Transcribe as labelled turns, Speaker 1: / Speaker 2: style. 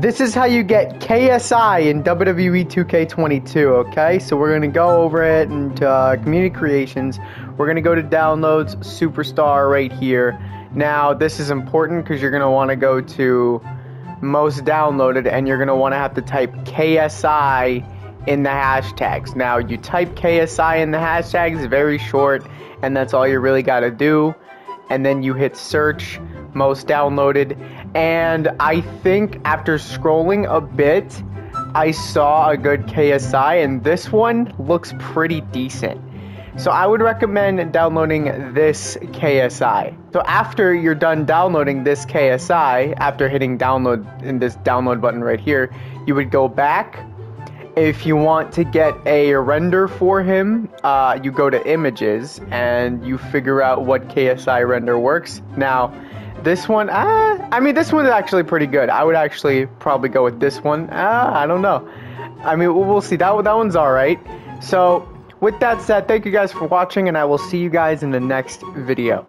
Speaker 1: this is how you get KSI in WWE 2K22, okay? So we're going to go over it and uh, Community Creations. We're going to go to Downloads, Superstar right here. Now, this is important because you're going to want to go to Most Downloaded and you're going to want to have to type KSI in the hashtags. Now, you type KSI in the hashtags, very short, and that's all you really got to do. And then you hit search, most downloaded, and I think after scrolling a bit, I saw a good KSI, and this one looks pretty decent. So I would recommend downloading this KSI. So after you're done downloading this KSI, after hitting download in this download button right here, you would go back. If you want to get a render for him, uh, you go to images and you figure out what KSI render works. Now, this one, ah, I mean, this one is actually pretty good. I would actually probably go with this one. Ah, I don't know. I mean, we'll see. That, that one's alright. So, with that said, thank you guys for watching, and I will see you guys in the next video.